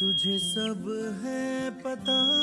तुझे सब है पता।